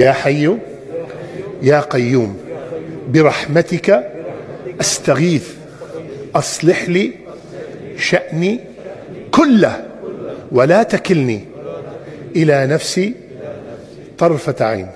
يا حي يا قيوم برحمتك أستغيث أصلح لي شأني كله ولا تكلني إلى نفسي طرفة عين.